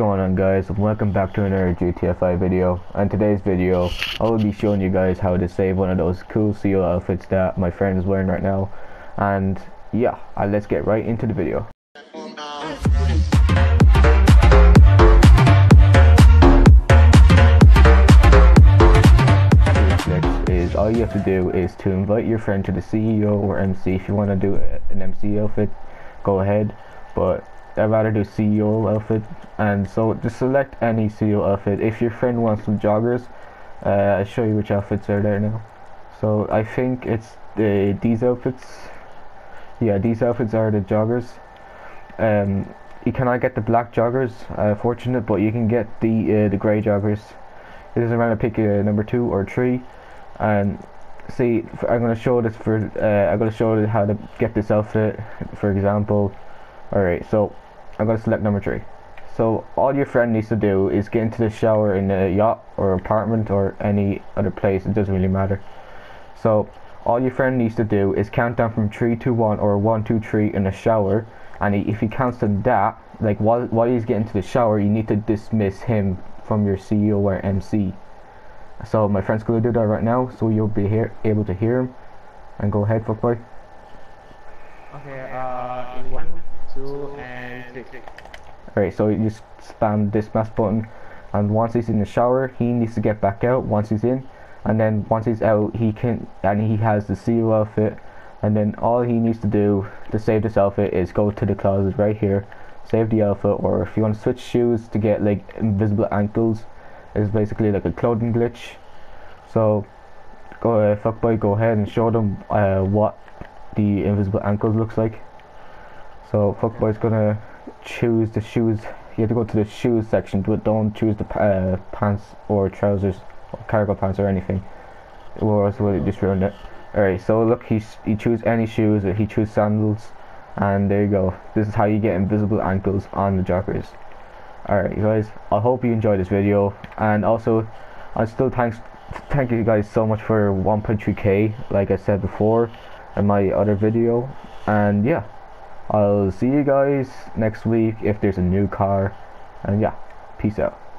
going on guys? Welcome back to another GTA 5 video. And today's video I will be showing you guys how to save one of those cool CEO outfits that my friend is wearing right now. And yeah uh, let's get right into the video. Is all you have to do is to invite your friend to the CEO or MC if you want to do an MC outfit go ahead. But I'd rather do CEO outfit. And so just select any CEO outfit. If your friend wants some joggers uh, I'll show you which outfits are there now. So I think it's the these outfits. Yeah these outfits are the joggers. Um, you cannot get the black joggers uh, fortunate but you can get the uh, the grey joggers. It doesn't matter pick a number two or three. And see I'm gonna show this for uh, I'm gonna show how to get this outfit. For example alright so I'm going to select number three. So all your friend needs to do is get into the shower in a yacht or apartment or any other place, it doesn't really matter. So all your friend needs to do is count down from 3 to 1 or 1 2 3 in the shower and if he counts to that, like while, while he's getting to the shower, you need to dismiss him from your CEO or MC. So my friend's to do that right now, so you'll be here able to hear him. And go ahead, fuckboy. Okay, uh, in one, two, and three. Alright, so you just spam this mouse button, and once he's in the shower, he needs to get back out once he's in, and then once he's out, he can, and he has the CEO outfit, and then all he needs to do to save this outfit is go to the closet right here, save the outfit, or if you want to switch shoes to get like invisible ankles, it's basically like a clothing glitch. So, go uh, fuckboy, go ahead and show them uh, what the invisible ankles looks like. So fuckboy's gonna choose the shoes. You have to go to the shoes section, but don't choose the uh, pants or trousers or cargo pants or anything. Or else will just ruin it. Alright, so look, he he choose any shoes, he choose sandals, and there you go. This is how you get invisible ankles on the joggers. Alright guys, I hope you enjoyed this video, and also, I still thanks thank you guys so much for 1.3k, like I said before in my other video and yeah I'll see you guys next week if there's a new car. And yeah peace out